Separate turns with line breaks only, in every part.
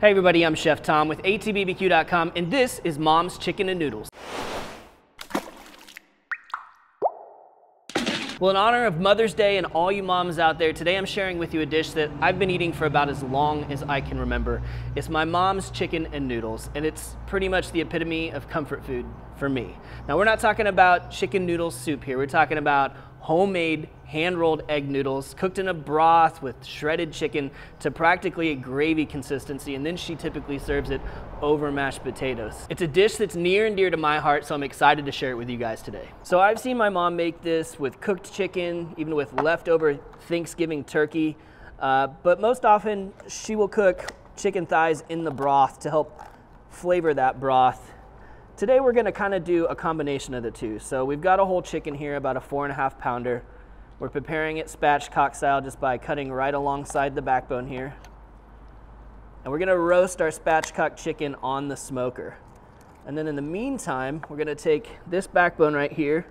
Hey everybody, I'm Chef Tom with ATBBQ.com and this is Mom's Chicken and Noodles. Well, in honor of Mother's Day and all you moms out there, today I'm sharing with you a dish that I've been eating for about as long as I can remember. It's my mom's chicken and noodles, and it's pretty much the epitome of comfort food for me. Now, we're not talking about chicken noodle soup here. We're talking about homemade hand-rolled egg noodles cooked in a broth with shredded chicken to practically a gravy consistency and then she typically serves it over mashed potatoes. It's a dish that's near and dear to my heart so I'm excited to share it with you guys today. So I've seen my mom make this with cooked chicken, even with leftover Thanksgiving turkey, uh, but most often she will cook chicken thighs in the broth to help flavor that broth Today we're gonna kind of do a combination of the two. So we've got a whole chicken here, about a four and a half pounder. We're preparing it spatchcock style just by cutting right alongside the backbone here. And we're gonna roast our spatchcock chicken on the smoker. And then in the meantime, we're gonna take this backbone right here,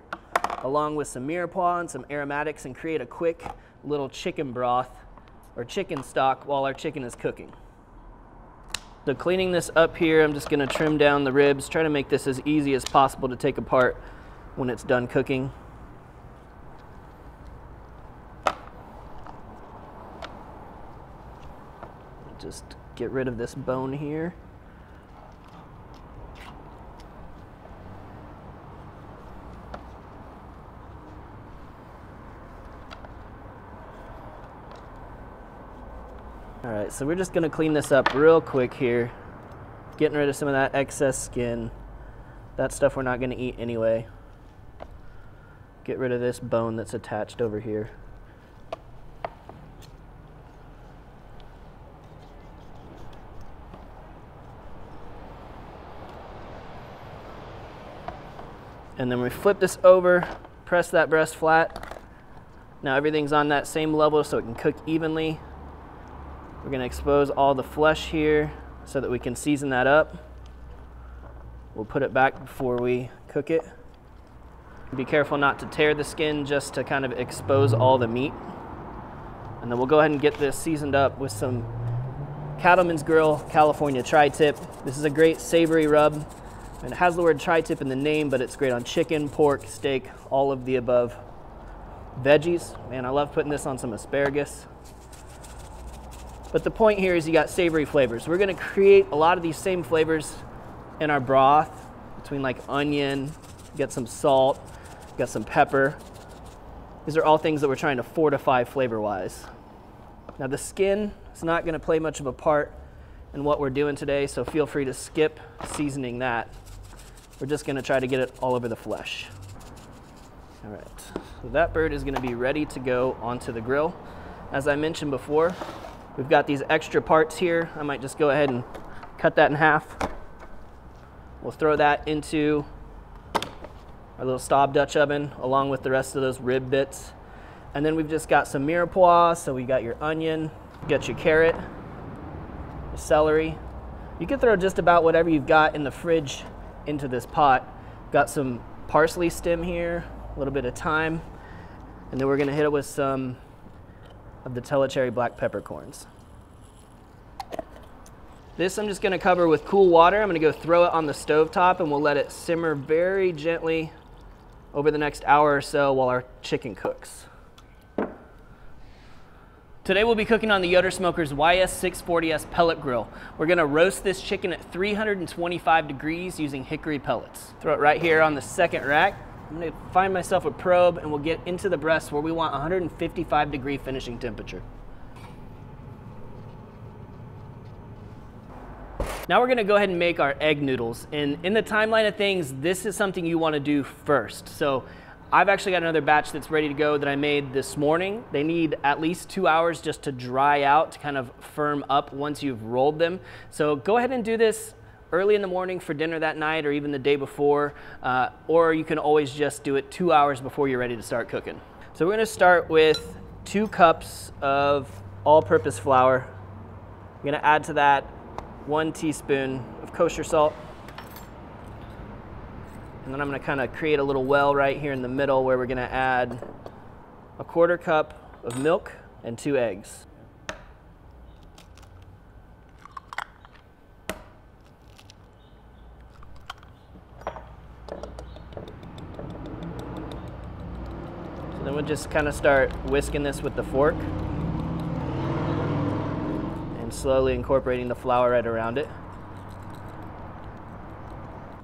along with some mirepoix and some aromatics and create a quick little chicken broth or chicken stock while our chicken is cooking. So cleaning this up here, I'm just gonna trim down the ribs, try to make this as easy as possible to take apart when it's done cooking. Just get rid of this bone here. So we're just gonna clean this up real quick here. Getting rid of some of that excess skin. That stuff we're not gonna eat anyway. Get rid of this bone that's attached over here. And then we flip this over, press that breast flat. Now everything's on that same level so it can cook evenly. We're gonna expose all the flesh here so that we can season that up. We'll put it back before we cook it. Be careful not to tear the skin just to kind of expose all the meat. And then we'll go ahead and get this seasoned up with some Cattleman's Grill California tri-tip. This is a great savory rub. And it has the word tri-tip in the name, but it's great on chicken, pork, steak, all of the above. Veggies, man, I love putting this on some asparagus. But the point here is you got savory flavors. We're gonna create a lot of these same flavors in our broth between like onion, get some salt, got some pepper. These are all things that we're trying to fortify flavor-wise. Now the skin is not gonna play much of a part in what we're doing today, so feel free to skip seasoning that. We're just gonna try to get it all over the flesh. All right, so that bird is gonna be ready to go onto the grill. As I mentioned before, We've got these extra parts here. I might just go ahead and cut that in half. We'll throw that into our little Staub Dutch oven along with the rest of those rib bits. And then we've just got some mirepoix. So we got your onion, got your carrot, your celery. You can throw just about whatever you've got in the fridge into this pot. Got some parsley stem here, a little bit of thyme. And then we're gonna hit it with some of the Tellicherry black peppercorns. This I'm just gonna cover with cool water. I'm gonna go throw it on the stove top and we'll let it simmer very gently over the next hour or so while our chicken cooks. Today we'll be cooking on the Yoder Smokers YS640S pellet grill. We're gonna roast this chicken at 325 degrees using hickory pellets. Throw it right here on the second rack. I'm gonna find myself a probe and we'll get into the breast where we want 155 degree finishing temperature. Now we're gonna go ahead and make our egg noodles. And in the timeline of things, this is something you wanna do first. So I've actually got another batch that's ready to go that I made this morning. They need at least two hours just to dry out, to kind of firm up once you've rolled them. So go ahead and do this early in the morning for dinner that night or even the day before, uh, or you can always just do it two hours before you're ready to start cooking. So we're gonna start with two cups of all-purpose flour. I'm gonna add to that one teaspoon of kosher salt. And then I'm gonna kinda create a little well right here in the middle where we're gonna add a quarter cup of milk and two eggs. Just kind of start whisking this with the fork and slowly incorporating the flour right around it.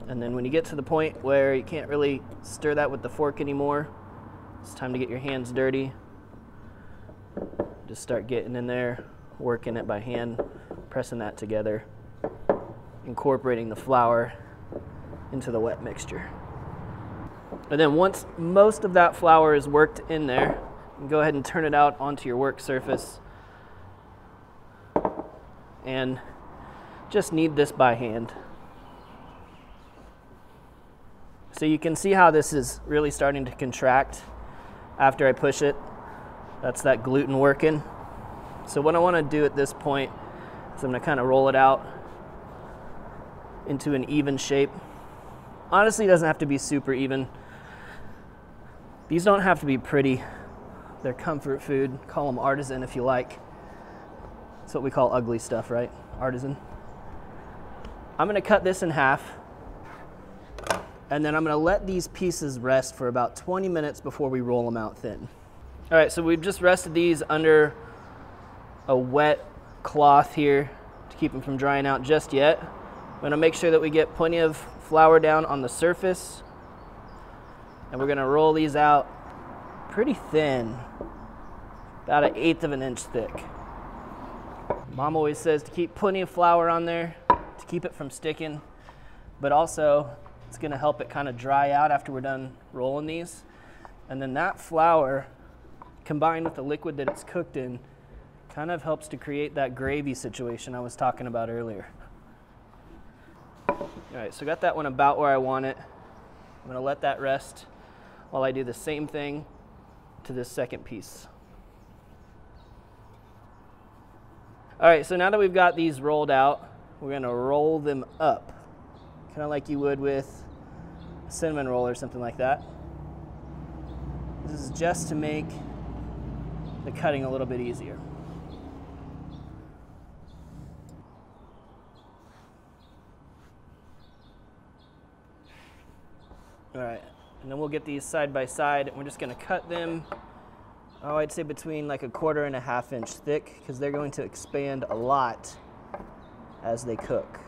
And then when you get to the point where you can't really stir that with the fork anymore, it's time to get your hands dirty. Just start getting in there, working it by hand, pressing that together, incorporating the flour into the wet mixture. And then once most of that flour is worked in there, go ahead and turn it out onto your work surface and just knead this by hand. So you can see how this is really starting to contract after I push it. That's that gluten working. So what I want to do at this point is I'm going to kind of roll it out into an even shape. Honestly, doesn't have to be super even. These don't have to be pretty. They're comfort food. Call them artisan if you like. That's what we call ugly stuff, right? Artisan. I'm going to cut this in half. And then I'm going to let these pieces rest for about 20 minutes before we roll them out thin. All right, so we've just rested these under a wet cloth here to keep them from drying out just yet. I'm gonna make sure that we get plenty of flour down on the surface. And we're gonna roll these out pretty thin, about an eighth of an inch thick. Mom always says to keep plenty of flour on there to keep it from sticking, but also it's gonna help it kind of dry out after we're done rolling these. And then that flour combined with the liquid that it's cooked in kind of helps to create that gravy situation I was talking about earlier. All right, so got that one about where I want it. I'm gonna let that rest while I do the same thing to this second piece. All right, so now that we've got these rolled out, we're gonna roll them up, kind of like you would with a cinnamon roll or something like that. This is just to make the cutting a little bit easier. All right, and then we'll get these side by side and we're just gonna cut them, oh, I'd say between like a quarter and a half inch thick because they're going to expand a lot as they cook.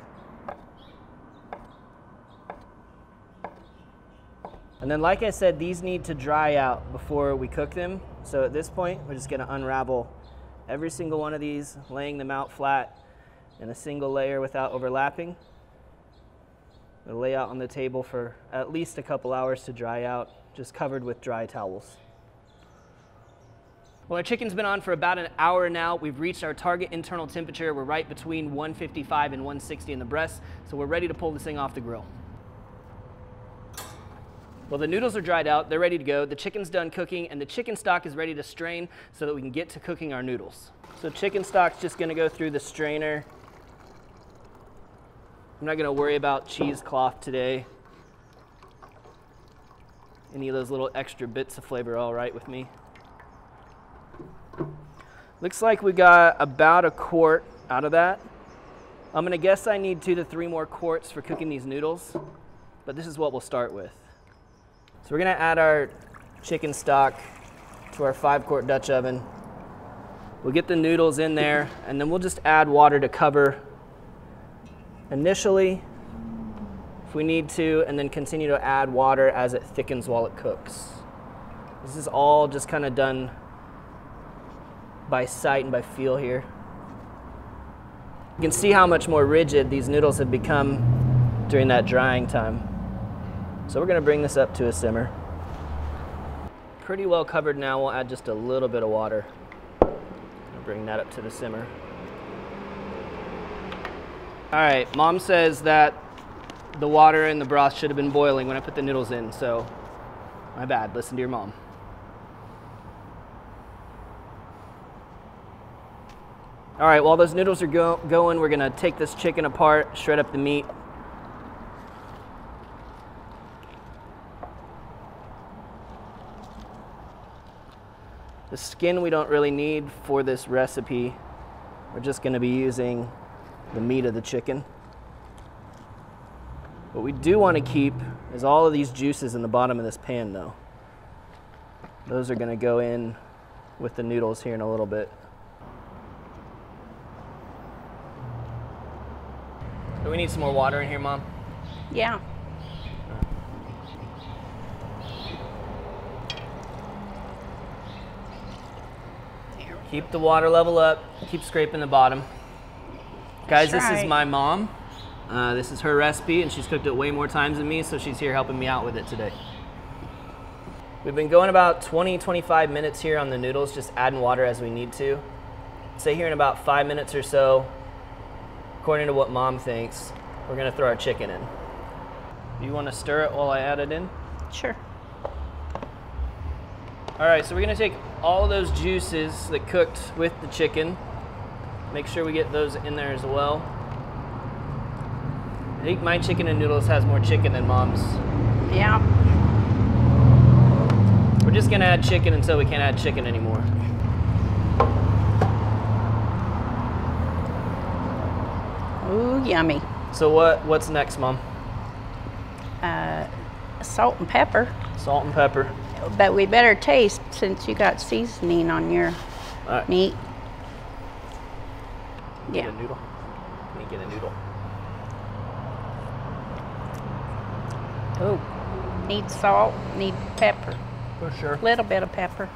And then like I said, these need to dry out before we cook them. So at this point, we're just gonna unravel every single one of these, laying them out flat in a single layer without overlapping. Lay out on the table for at least a couple hours to dry out, just covered with dry towels. Well, our chicken's been on for about an hour now. We've reached our target internal temperature. We're right between 155 and 160 in the breast, so we're ready to pull this thing off the grill. Well, the noodles are dried out, they're ready to go. The chicken's done cooking, and the chicken stock is ready to strain so that we can get to cooking our noodles. So chicken stock's just gonna go through the strainer. I'm not gonna worry about cheesecloth today. Any of those little extra bits of flavor all right with me. Looks like we got about a quart out of that. I'm gonna guess I need two to three more quarts for cooking these noodles, but this is what we'll start with. So we're gonna add our chicken stock to our five quart Dutch oven. We'll get the noodles in there and then we'll just add water to cover initially if we need to and then continue to add water as it thickens while it cooks. This is all just kind of done by sight and by feel here. You can see how much more rigid these noodles have become during that drying time. So we're gonna bring this up to a simmer. Pretty well covered now, we'll add just a little bit of water. Bring that up to the simmer. All right, mom says that the water and the broth should have been boiling when I put the noodles in, so my bad, listen to your mom. All right, while those noodles are go going, we're gonna take this chicken apart, shred up the meat, The skin we don't really need for this recipe. We're just gonna be using the meat of the chicken. What we do wanna keep is all of these juices in the bottom of this pan though. Those are gonna go in with the noodles here in a little bit. Do we need some more water in here, Mom?
Yeah.
Keep the water level up. Keep scraping the bottom. Guys,
That's
this is my mom. Uh, this is her recipe, and she's cooked it way more times than me, so she's here helping me out with it today. We've been going about 20, 25 minutes here on the noodles, just adding water as we need to. Say here in about five minutes or so, according to what mom thinks, we're gonna throw our chicken in. You wanna stir it while I add it in?
Sure.
All right, so we're gonna take all of those juices that cooked with the chicken, make sure we get those in there as well. I think my chicken and noodles has more chicken than mom's.
Yeah.
We're just gonna add chicken until we can't add chicken anymore.
Ooh, yummy.
So what what's next, mom?
Uh, salt and pepper.
Salt and pepper.
But we better taste since you got seasoning on your
right.
meat.
Get a noodle. Can you get a noodle?
Oh, need salt, need pepper.
For sure.
Little bit of pepper.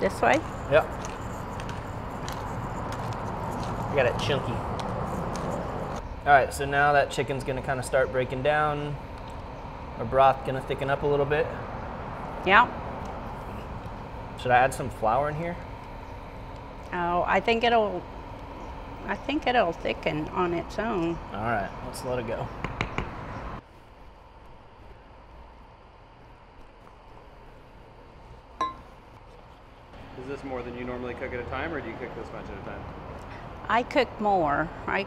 This way?
Yep. I got it chunky. All right, so now that chicken's gonna kind of start breaking down. Our broth gonna thicken up a little bit.
Yeah.
Should I add some flour in here?
Oh, I think it'll. I think it'll thicken on its own.
All right, let's let it go.
Is this more than you normally cook at a time, or do you cook this much at a time?
I cook more. I.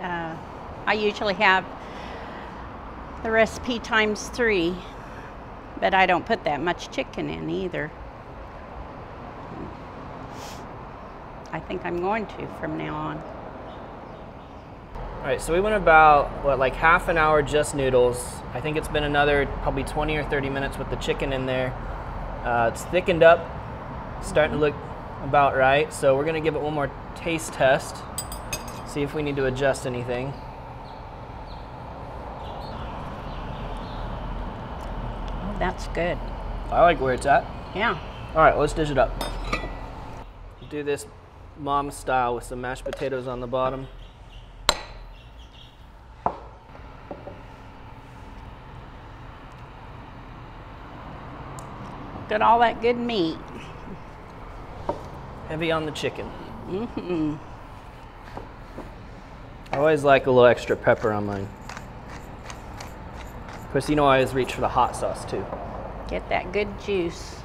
Uh, I usually have the recipe times three, but I don't put that much chicken in either. I think I'm going to from now on.
All right, so we went about, what, like half an hour just noodles. I think it's been another probably 20 or 30 minutes with the chicken in there. Uh, it's thickened up, starting to look about right. So we're gonna give it one more taste test, see if we need to adjust anything.
That's good.
I like where it's at.
Yeah.
All right, let's dish it up. Do this mom style with some mashed potatoes on the bottom.
Got all that good meat.
Heavy on the chicken. Mm -hmm. I always like a little extra pepper on mine. Of course, you know I always reach for the hot sauce too.
Get that good juice.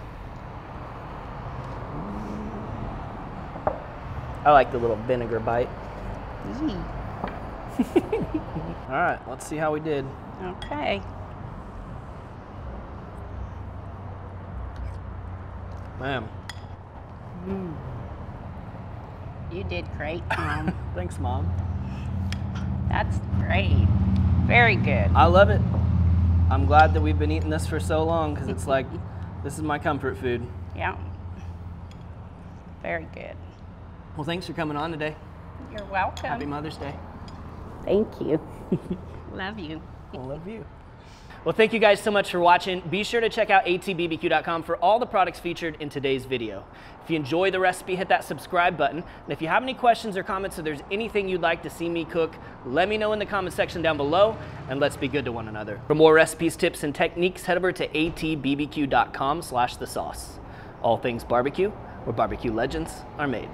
I like the little vinegar bite. All right, let's see how we did.
Okay.
Ma'am, mm.
You did great, Mom.
thanks, mom.
That's great. Very good.
I love it. I'm glad that we've been eating this for so long because it's like this is my comfort food.
Yeah. Very good.
Well, thanks for coming on today.
You're welcome.
Happy Mother's Day.
Thank you. Love you.
I love you. Well, thank you guys so much for watching. Be sure to check out atbbq.com for all the products featured in today's video. If you enjoy the recipe, hit that subscribe button. And if you have any questions or comments or there's anything you'd like to see me cook, let me know in the comment section down below and let's be good to one another. For more recipes, tips, and techniques, head over to atbbq.com slash the sauce. All things barbecue, where barbecue legends are made.